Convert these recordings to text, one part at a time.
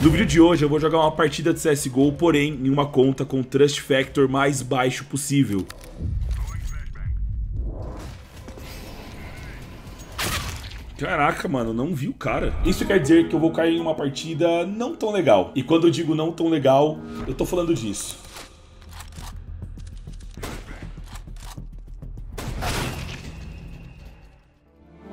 No vídeo de hoje eu vou jogar uma partida de CSGO, porém em uma conta com Trust Factor mais baixo possível. Caraca, mano, não vi o cara. Isso quer dizer que eu vou cair em uma partida não tão legal. E quando eu digo não tão legal, eu tô falando disso.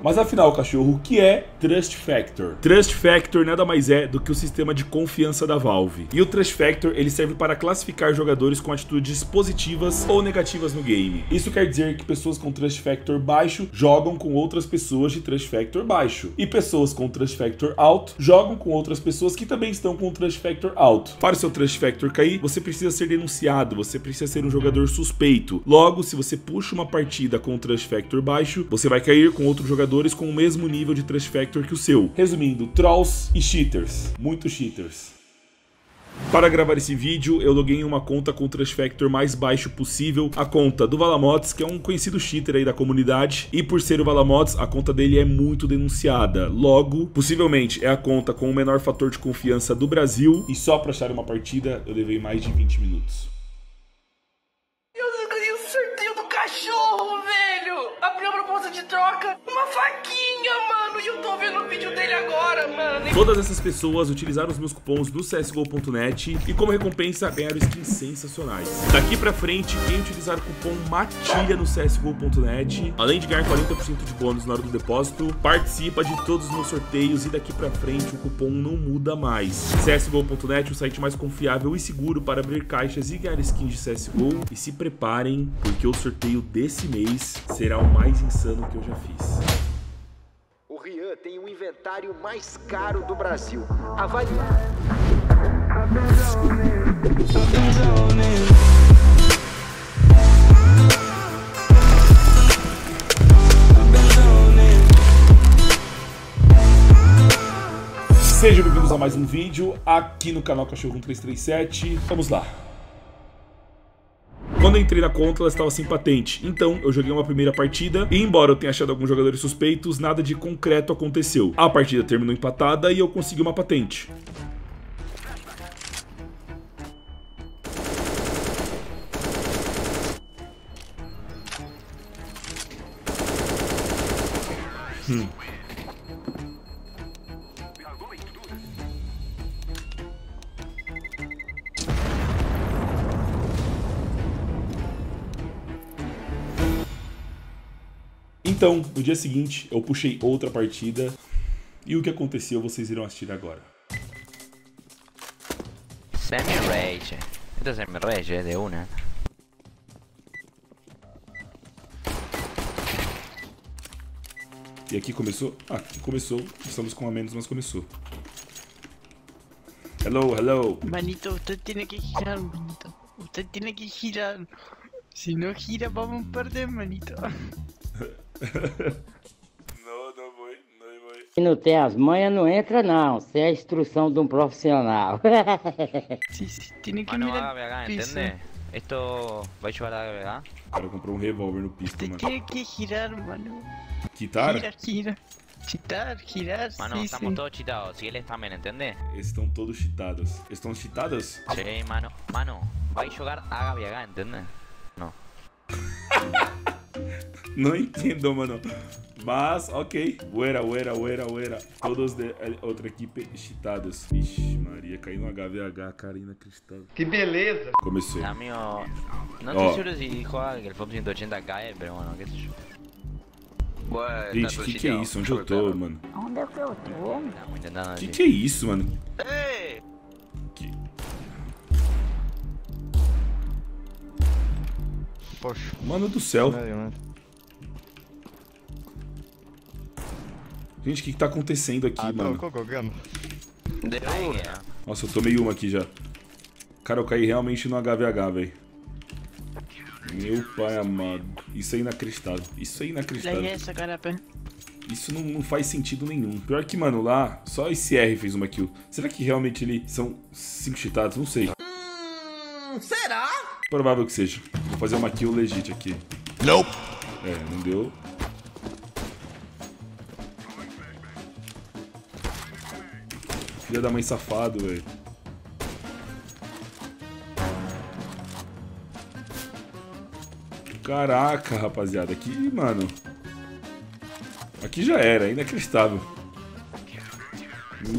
Mas afinal, cachorro, o que é Trust Factor? Trust Factor nada mais é do que o sistema de confiança da Valve. E o Trust Factor, ele serve para classificar jogadores com atitudes positivas ou negativas no game. Isso quer dizer que pessoas com Trust Factor baixo jogam com outras pessoas de Trust Factor baixo. E pessoas com Trust Factor alto jogam com outras pessoas que também estão com Trust Factor alto. Para o seu Trust Factor cair, você precisa ser denunciado, você precisa ser um jogador suspeito. Logo, se você puxa uma partida com Trust Factor baixo, você vai cair com outro jogador jogadores com o mesmo nível de Trust Factor que o seu. Resumindo, Trolls e Cheaters. Muitos Cheaters. Para gravar esse vídeo, eu loguei em uma conta com o Trust Factor mais baixo possível, a conta do Valamods, que é um conhecido cheater aí da comunidade, e por ser o Valamods, a conta dele é muito denunciada. Logo, possivelmente é a conta com o menor fator de confiança do Brasil, e só para achar uma partida eu levei mais de 20 minutos. De troca, uma faquinha, eu tô vendo o vídeo dele agora, mano! Todas essas pessoas utilizaram os meus cupons do CSGO.net e como recompensa ganharam skins sensacionais. Daqui pra frente, quem utilizar o cupom MATILHA no CSGO.net, além de ganhar 40% de bônus na hora do depósito, participa de todos os meus sorteios e daqui pra frente o cupom não muda mais. CSGO.net, o site mais confiável e seguro para abrir caixas e ganhar skins de CSGO. E se preparem, porque o sorteio desse mês será o mais insano que eu já fiz. Tem o inventário mais caro do Brasil. Avalie. Sejam bem-vindos a mais um vídeo aqui no canal Cachorro 1337. Vamos lá. Quando eu entrei na conta, ela estava sem patente. Então, eu joguei uma primeira partida e, embora eu tenha achado alguns jogadores suspeitos, nada de concreto aconteceu. A partida terminou empatada e eu consegui uma patente. Hum. Então, no dia seguinte, eu puxei outra partida e o que aconteceu vocês irão assistir agora. Semi-rage. Es semi-rage, eh, de una. E aqui começou. Ah, aqui começou. Estamos com a menos, mas começou. Hello, hello. Manito, usted tiene que girar, manito. Usted tiene que girar. Si no gira, vamos perder, manito. Não, não não. Se não tem as manhas, não entra não. Sem a instrução de um profissional. Sí, sí, tiene que mirar acá, el piso. Esto va a ayudar a acá. O cara comprou um revólver no pisto, Usted mano. tiene que girar, mano. Kitara? Gira, gira. Girar, girar, Mano, sí, estamos sí. todos cheatados. Y él también, ¿entendés? Eles estão todos cheatados. Eles estão cheatados? Sí, mano. Mano, va a jugar a acá, ¿entendés? No. Não entendo, mano. Mas, ok. Uera, uera, uera, uera. Todos de eh, outra equipe cheatados. Ixi, Maria, caiu no HVH, cara, inacreditável. Que beleza! Comecei. Amigo, no Oh. estoy seguro si juega que el FOB 180 cae, pero bueno, qué sé yo. Ué, Gente, o que, que é isso? Onde eu tô, mano? Onde é que eu tô? O que, que é isso, mano? Ei! Que... Poxa, Mano do céu. né? Gente, o que, que tá acontecendo aqui, Ah, mano? não, é. Nossa, eu tomei uma aqui já. Cara, eu caí realmente no HVH, velho. Meu pai amado. Isso é inacreditável. Isso é inacreditável. Isso não, não faz sentido nenhum. Pior que, mano, lá, só esse R fez uma kill. Será que realmente eles são cinco cheatados? Não sei. será? Provável que seja. Vou fazer uma kill legit aqui. Nope! É, não deu. Filha da mãe safado, velho. Caraca, rapaziada. Aqui, mano. Aqui já era, inacreditável.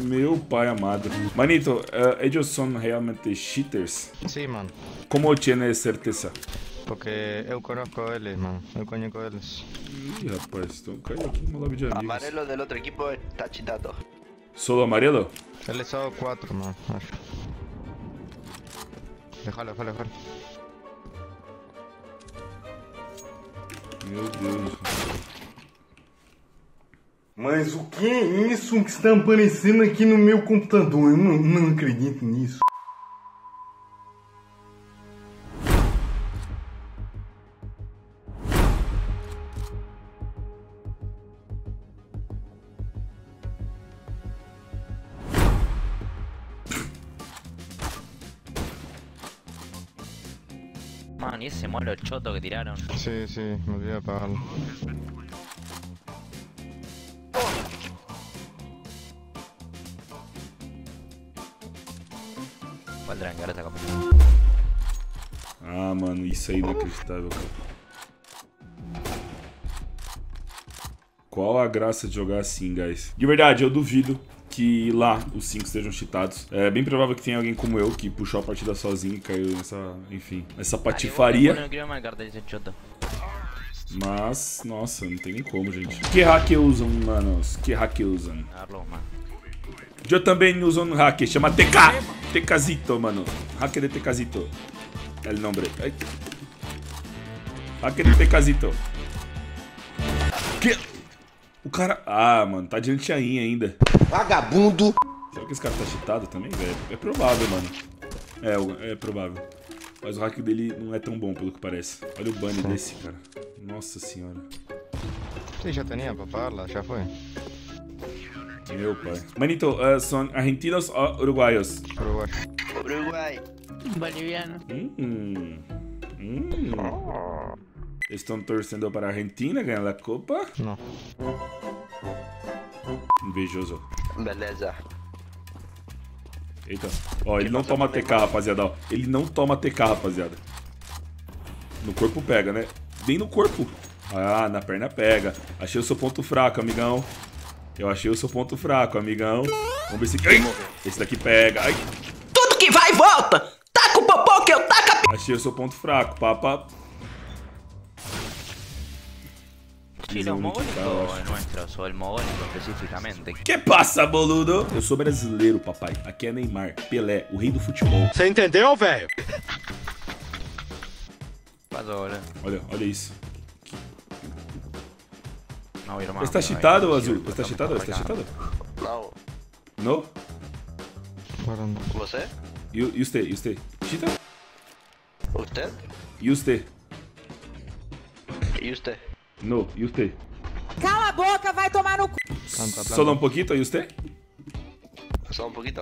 Meu pai amado. Manito, eh, ellos son realmente cheaters. Sí, man. Como tienes certeza? Porque eu conozco eles, man. Eu conozco eles. Ih, rapaz, então caiu aqui no lobby de amigos. Amarelo del otro equipo está chitado. Solo amarelo? São quatro, man. Acho. Déjalo, déjalo, déjalo. Meu Deus. Mas o que é isso que está aparecendo aqui no meu computador? Eu não, não acredito nisso. Y ese molo choto que tiraron. Sí, sí, me olvidé de apagarlo. ¿Cuál de la esta comida? Ah, mano, isso é inacreditável, cara. Qual a graça de jogar assim, guys? De verdade, eu duvido que lá os 5 estejam cheatados. É bem provável que tenha alguém como eu que puxou a partida sozinho e caiu nessa, enfim, nessa Bueno, patifaria. Mas, nossa, não tem nem como, gente. Que hack usam, manos? Que hack usam? Eu também uso um hack, chama TK. TKzito, mano. Hacker de TKzito. É o nome. Hacker de TKzito. Que? O cara... Ah, mano, tá de antiainha ainda. Vagabundo! Será que esse cara tá cheatado também, velho? É provável, mano. É, é provável. Mas o hack dele não é tão bom, pelo que parece. Olha o ban desse, cara. Nossa senhora. Sí, ya tenía para apagarla, ya fue. Meu pai. Manito, eh, são argentinos ou uruguaios? Uruguay. Uruguay. Boliviano. Hum. Hum. Estão torcendo para a Argentina ganhar a Copa? No. Invejoso. Beleza. Eita. Ó, ele não toma TK, rapaziada. Ó. Ele não toma TK, rapaziada. No corpo pega, né? Bem no corpo. Ah, na perna pega. Achei o seu ponto fraco, amigão. Eu achei o seu ponto fraco, amigão. Vamos ver se... Ai! Esse daqui pega. Ai! Tudo que vai e volta! Taca o popô que eu taca Achei o seu ponto fraco, papa. Sí, los mogólicos nuestros, o el mogólico específicamente. Que passa, boludo? Eu sou brasileiro, papai. Aqui é Neymar, Pelé, o rei do futebol. ¿Se entendió, velho? Olha, olha isso. No voy a ir más. Está pero cheatado, Azul? Está estamos cheatado? Está cheatado? No. No? Guardando. ¿Você? E, o- e você? E você? Cheata? ¿Usted? E você? ¿Y usted? No, e você? Cala a boca, vai tomar no cu. Solo um pouquinho, e você? Solo un poquito.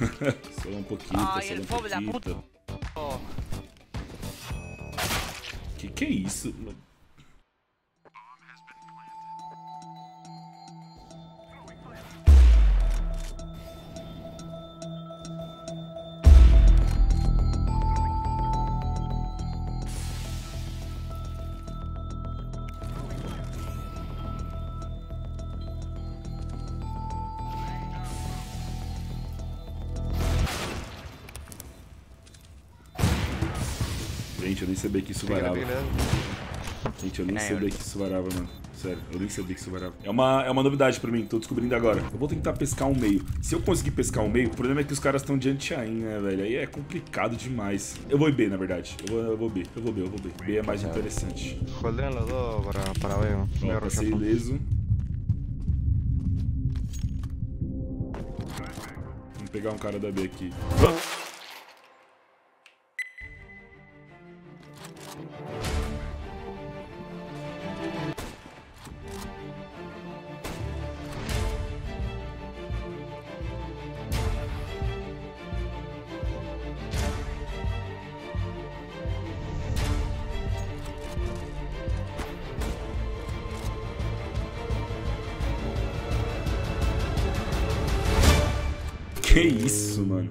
Solo um pouquinho, Ai, solo ele um foi da pouquinho. Oh, Que que é isso? Gente, eu nem sabia que isso varava. Gente, eu nem É, sabia eu- que isso varava, mano. Sério, eu nem sabia que isso varava. É uma, é uma novidade pra mim, tô descobrindo agora. Eu vou tentar pescar um meio. Se eu conseguir pescar um meio, o problema é que os caras estão de anti-aim, né, velho? Aí é complicado demais. Eu vou em B, na verdade. Eu vou, eu vou B, eu vou B, eu vou B. B é mais interessante. Dos para, para a Ó, passei ileso. Vamos pegar um cara da B aqui. Que isso, mano.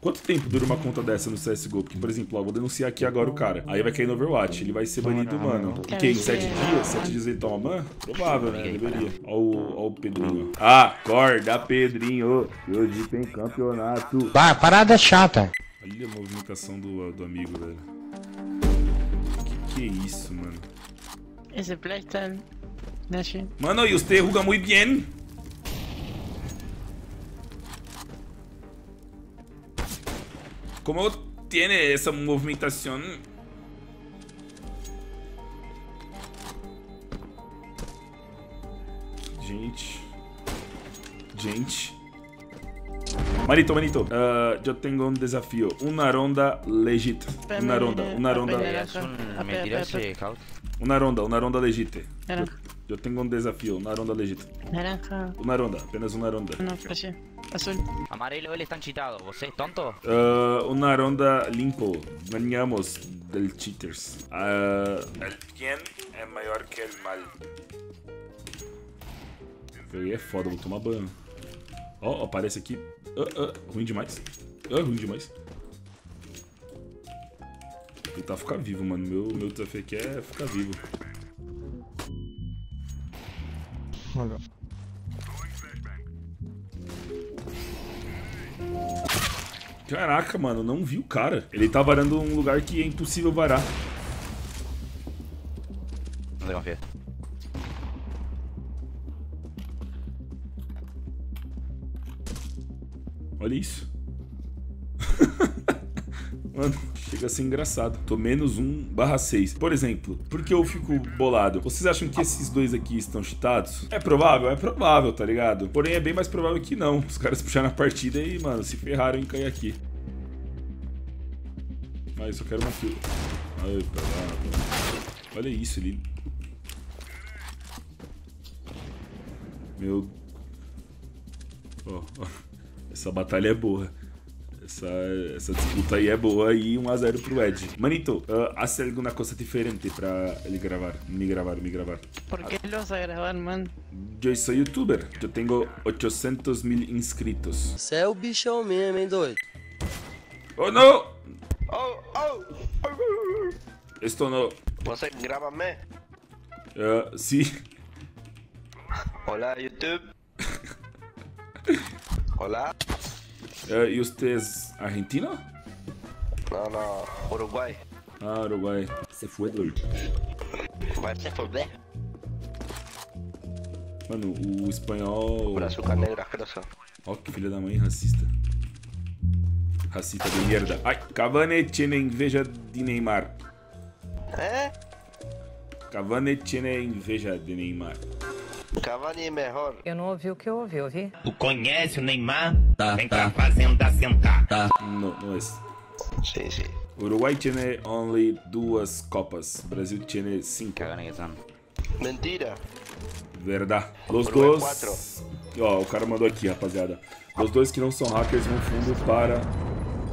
Quanto tempo dura uma conta dessa no CSGO? Porque, por exemplo, ó, vou denunciar aqui agora o cara. Aí vai cair no Overwatch. Ele vai ser banido, mano. E que? Em sete dias? Sete dias ele toma ban? Provável, né? Deveria. Ó o, ó o Pedrinho. ó. Acorda, Pedrinho. Hoje tem campeonato. Vai, parada chata. Olha a movimentação do, do amigo, velho. Que que é isso, mano? Ese play está... Nashi. Mano, y usted juega muy bien. ¿Cómo tiene esa movimentación? Gente. Gente. Manito, manito, ah, yo tengo un desafío. Una ronda legit. Una ronda, una ronda. Scout. Una ronda, una ronda legit. Naranja. Yo tengo un desafío, una ronda legit. Una ronda, apenas una ronda. No. Azul. Amarelo, él está cheatado. ¿Vos es tonto? Ah, una ronda limpo. Ganhamos del cheaters. Ah, el bien é maior que el mal. Aí é foda, vou tomar banho. Ó, aparece aqui. Ah, ah, ruim demais. Ah, ruim demais. Vou tentar ficar vivo, mano. Meu, meu desafio aqui é ficar vivo. Olha. Caraca, mano, não vi o cara. Ele tá varando um lugar que é impossível varar. Te confíes. Olha isso. Mano, chega a ser engraçado. Tô menos 1 barra 6. Por exemplo, por que eu fico bolado? Vocês acham que esses dois aqui estão cheatados? É provável? É provável, tá ligado? Porém, é bem mais provável que não. Os caras puxaram a partida e, mano, se ferraram em cair aqui. Mas eu quero uma kill. Ai, caralho. Olha isso ali. Meu... Ó, ó. Essa batalha é boa. Essa, essa disputa aí é boa e 1x0 pro Ed. Manito, uh, hace alguna cosa diferente pra ele gravar, me gravar, me gravar. ¿Por qué lo vas a grabar, man? Eu sou youtuber, eu tenho 800 mil inscritos. Você é o bichão mesmo, hein, doido? Oh não! Oh, oh, Esto no. ¿Você grábame? Uh, sim. Hola, YouTube. Hola. Uh, e vocês, argentino? No, no, Uruguay. Ah, Uruguai. Você foi doido. Vai se foder. Mano, o espanhol. Açúcar negra, asqueroso. Ó, que filha da mãe racista. Racista de merda. Ai, Cavani tiene inveja de Neymar. É? Cavani tiene inveja de Neymar. Cavani é melhor. Eu não ouvi o que eu ouvi, ouvi? Tu conhece o Neymar? Vem pra fazenda sentar. No, no es. Sí, sí. Uruguay tiene only duas copas. Brasil tiene cinco. Mentira. Verdade. Los Uruguai dois. quatro. Ó, o cara mandou aqui, rapaziada. Os dois que não são hackers vão fundo para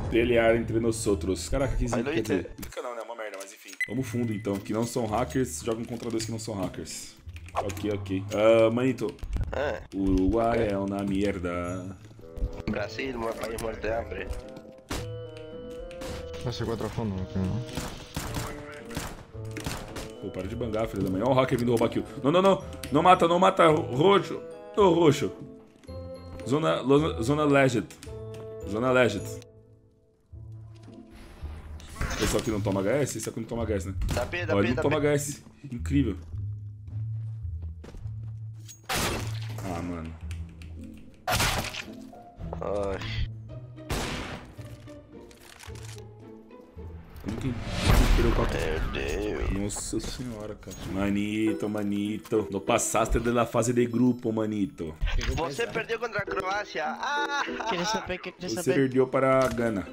pelear entre nós outros. Caraca, que zica. Zica não, né? Uma merda, mas enfim. Vamos fundo então. Que não são hackers jogam contra dois que não são hackers. Ok, ok. Ah, manito, Ah, Uruguai é uma merda. Brasil, um país morto de hambre. S4 a fundo, aqui, não? Pô, para de bangar, filho da mãe. Ó o hacker vindo roubar kill. Não, não, não. Não mata, não mata. Roxo. Ô, roxo. Zona, lo- zona legend. Zona legend. Pessoal que não toma HS, esse aqui não toma HS, né? Dá P, dá Ó, P, ele não toma P. HS. Incrível. Ah, mano. Ai, Como que perdeu o meu Deus. Nossa senhora, cara. Manito, manito. No passaste de la fase de grupo, manito. Você perdeu contra a Croácia. Ah, ¿Quieres saber? ¿Quieres Você saber? perdeu para a Gana.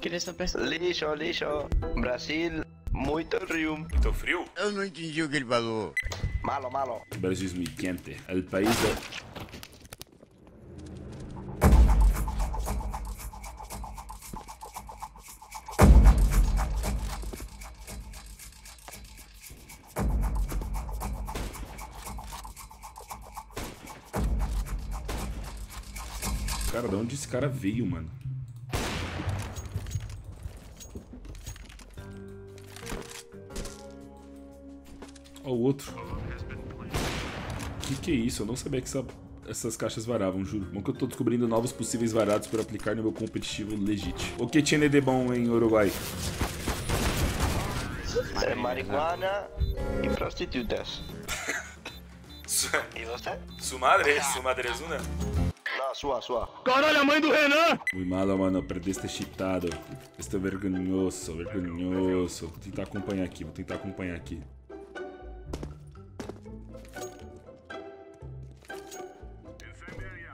¿Quieres saber? lixo, lixo. Brasil, muito rio. Muito frio? Eu não entendi o que ele falou. Malo, malo. Es muy quente. El país de... Cara, de onde esse cara veio, mano? Que isso? Eu não sabia que essa- essas caixas varavam, juro. Bom que eu tô descobrindo novos possíveis varados para aplicar no meu competitivo legítimo. O que tinha de bom em Uruguai? É marihuana e prostitutas. E você? Su madre, su madrezuna. Não, sua, sua. Caralho, a mãe do Renan! Muy malo, mano, perder este cheatado. Este é vergonhoso, vergonhoso. Vou tentar acompanhar aqui, vou tentar acompanhar aqui.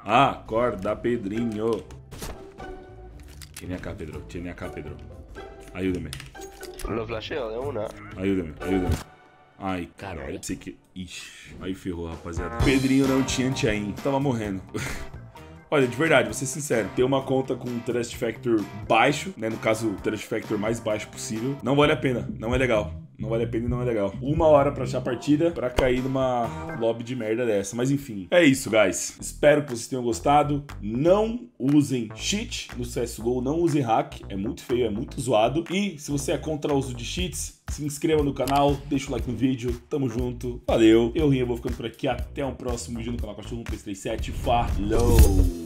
Acorda, Pedrinho. Tiene acá, Pedro, tiene acá, Pedro. Ayúdame, Lo flasheo de una. ayúdame, ayúdame. Ai, caralho, sei que. Ixi, aí ferrou, rapaziada. Pedrinho não tinha anti tava morrendo. Olha, de verdade, vou ser sincero, ter uma conta com um Trust Factor baixo, né? No caso, o Trust Factor mais baixo possível, não vale a pena, não é legal. Não vale a pena e não é legal. Uma hora pra achar a partida pra cair numa lobby de merda dessa. Mas enfim, é isso, guys. Espero que vocês tenham gostado. Não usem cheat no CSGO, não usem hack. É muito feio, é muito zoado. E se você é contra o uso de cheats, se inscreva no canal, deixa o like no vídeo. Tamo junto. Valeu. Eu, Rinha, vou ficando por aqui. Até um próximo vídeo no canal Cachorro 1337. Falou!